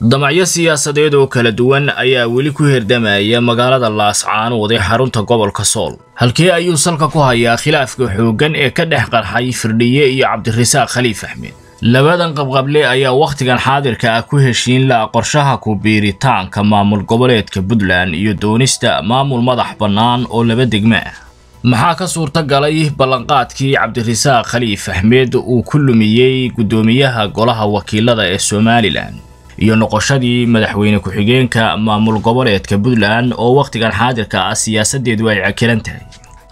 damacyo siyaasadeed oo kala duwan ayaa weli ku herdamaya magaalada laascaanood ee xarunta gobolka sool. Halkee ayuu salka ku hayaa khilaafka xooggan ee ka dhex qarxay firdhiye iyo cabdirasaaq khaliif axmed? Labadan qabqable ayaa wakhtigan xaadirka ah ku heshiin la qorshaha ku biiritaanka maamul goboleedka puntland iyo doonista maamul madax bannaan oo laba degmo ah. Maxaa ka suurta galay ballanqaadkii cabdirasaaq khaliif axmed uu ku lumiyey guddoomiyaha golaha wakiilada ee somalilan iyo noqoshadii madaxweyne ku-xigeenka maamul goboleedka puntland oo wakhtigan xaadirka ah siyaasadeedu ay cakiran tahay.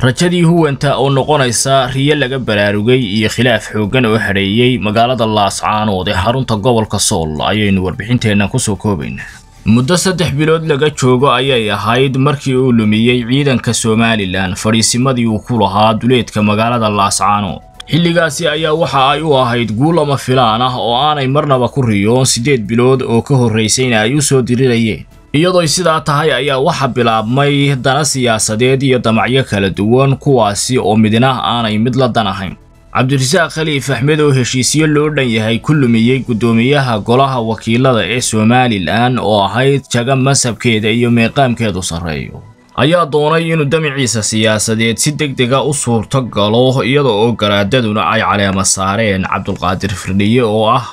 Rajadii huwanta oo noqonaysa riyo laga baraarugay iyo khilaaf xooggan oo hadheeyey magaalada laascaanood ee xarunta gobolka sool ayaynu warbixinteenna ku soo koobaynaa. Muddo saddex bilood laga joogo ayay ahayd markii uu lumiyey ciidanka somalilan fadhiisimadii uu ku lahaa duleedka magaalada laascaanood xilligaasi ayaa waxa ay u ahayd guul lama filaan ah oo aanay marnaba ku riyoon siddeed bilood oo ka horraysayna ay u soo dirirayeen iyadooy sidaa tahay ayaa waxa bilaabmay dana siyaasadeed iyo damacyo kala duwan kuwaasi oo midna aanay mid la dan ahayn cabdirasaaq khaliif axmed oo heshiisyo loo dhan yahay ku lumiyey guddoomiyaha golaha wakiilada ee somalilan oo ahayd jaga masabkeeda iyo meeqaamkeedu sarreeyo ayaa doonay inuu damaciisa siyaasadeed si deg dega u suurto galo iyada oo garaadaduna ay caleema saareen cabdulqaadir firdhiye oo ah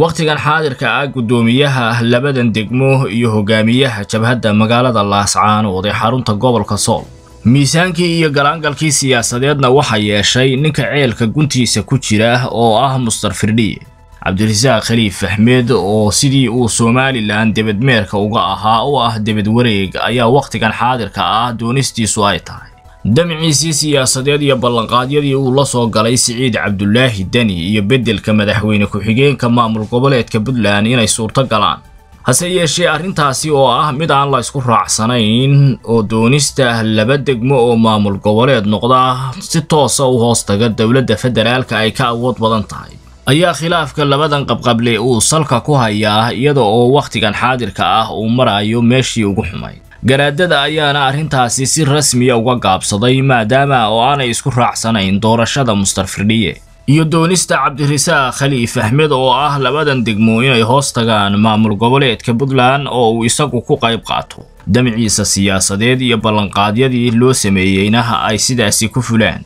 wakhtigan xaadirka ah guddoomiyaha labadan degmo iyo hogaamiyaha jabhadda magaalada laascaanood ee xarunta gobolka sool. Miisaankii iyo galaangalkii siyaasadeedna waxa yeeshay ninka ceelka guntiisa ku jira oo ah mustar firdhiye cabdirasaaq khaliif axmed oo sidii uu somalilan debedmeerka uga ahaa u ah debed wareeg ayaa wakhtigan xaadirka ah doonistiisu ay tahay. Damciisii siyaasadeed iyo ballanqaadyadii uu la soo galay siciid cabdulaahi deni iyo beddelka madaxweyne ku-xigeenka maamul goboleedka puntland inay suurto galaan hase yeeshee arrintaasi oo ah mid aan la isku raacsanayn oo doonista laba degmo oo maamul goboleed noqda si toosa u hoostaga dowladda federaalka ay ka awood badan tahay ayaa khilaafka labadan qabqable uu salka ku hayaa iyada oo wakhtigan xaadirka ah uu marayo meeshii ugu xumay. Garaadada ayaana arrintaasi si rasmiya uga gaabsaday maadaama oo aanay isku raacsanayn doorashada mustar firdhiye. Iyo doonista cabdirasaaq khaliif axmed oo ah labadan degmo inay hoos tagaan maamul goboleedka puntland oo uu isagu ku qayb qaato. Damciisa siyaasadeed iyo ballanqaadyadii loo sameeyeyna ay sidaasi ku fulaan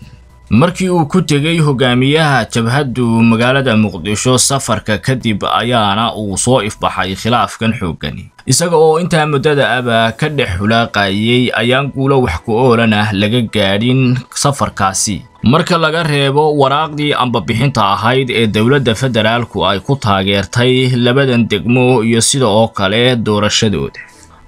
markii uu ku tegey hogaamiyaha jabhaddu magaalada muqdisho safarka kadib ayaana uu soo ifbaxay khilaafkan xooggani isaga oo intaa muddada aba ka dhex xulaaqayay ayaan guulo wax ku oolan ah laga gaadhin safarkaasi. Marka laga reebo waraaqdii ambabixinta ahayd ee dowladda federaalku ay ku taageertay labadan degmo iyo sida oo kale doorashadooda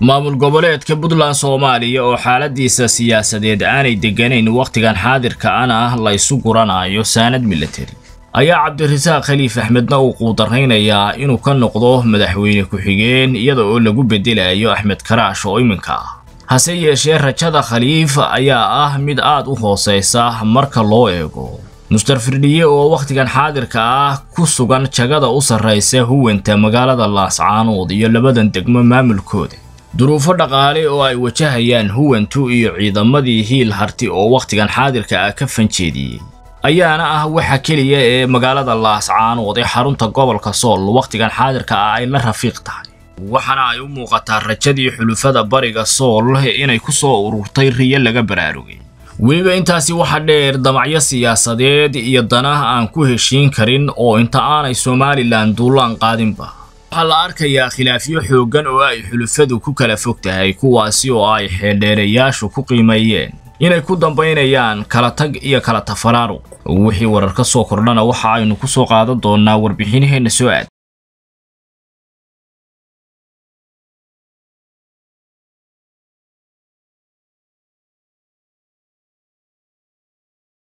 maamul goboleedka puntland soomaaliya oo xaaladiisa siyaasadeed aanay degganayn wakhtigan xaadirka ana la ysu guranayo saanad milatari ayaa cabdirasaaq khaliif axmedna uu quudaraynayaa inuu ka noqdo madaxweyne ku-xigeen iyada oo lagu beddelayo axmed karaash oo iminka ah. Hase yeeshee rajada khaliif ayaa ah mid aad u hoosaysa marka loo eego. Mustar firdhiye oo wakhtigan xaadirka ah ku sugan jagada u sarraysa huwanta magaalada laascaanood iyo labadan degmo maamulkooda duruufo dhaqaale oo ay wajahayaan huwantu iyo ciidamadii hiil harti oo wakhtigan xaadirka ah ka fanjeediyey. Ayaana ah waxa keliya ee magaalada laascaanood ee xarunta gobolka sool wakhtigan xaadirka ah ay la rafiiq tahay. Waxaana ay u muuqataa rajadii xulufada bariga sool inay ku soo ururtay riyo laga baraarugay. Weliba intaasi waxa dheer damacyo siyaasadeed iyo danah aan ku heshiin karin oo inta aanay somalilan duulaan qaadinba waxaa la arkayaa khilaafyo xooggan oo ay xulufadu ku kala fog tahay kuwaasi oo ay xeeldheerayaashu ku qiimeeyeen. Inay ku dambaynayaan kala tag iyo kala tafaraaruq wixii warar ka soo kordhana waxa aynu ku soo qaadan doonnaa warbixinaheenna soo aad